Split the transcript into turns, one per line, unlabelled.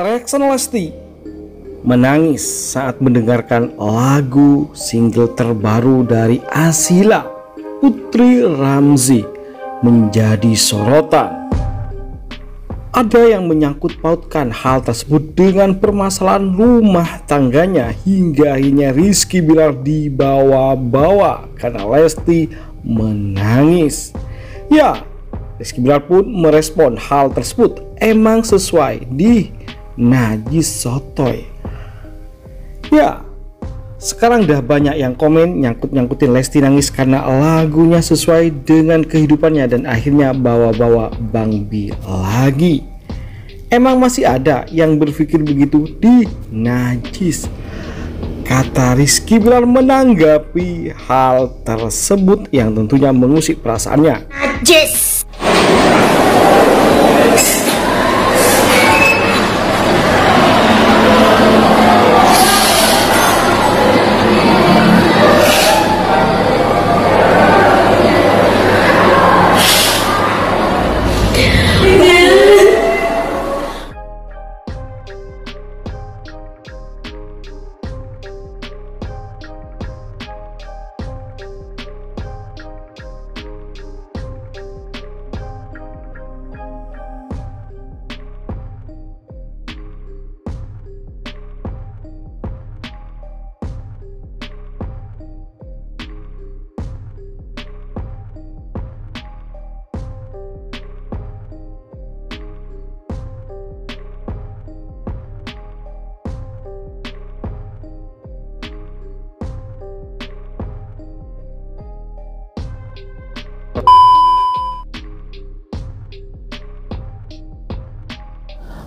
Lesti menangis saat mendengarkan lagu single terbaru dari Asila Putri Ramzi menjadi sorotan. Ada yang menyangkut pautkan hal tersebut dengan permasalahan rumah tangganya hingga akhirnya Rizky Bilar dibawa-bawa karena Lesti menangis. Ya, Rizky Bilar pun merespon hal tersebut emang sesuai di Najis Sotoy. Ya, sekarang dah banyak yang komen nyangkut-nyangkutin Lesti nangis karena lagunya sesuai dengan kehidupannya dan akhirnya bawa-bawa Bang Bi lagi. Emang masih ada yang berpikir begitu di Najis. Kata Rizky Bilar menanggapi hal tersebut yang tentunya mengusik perasaannya. Najis.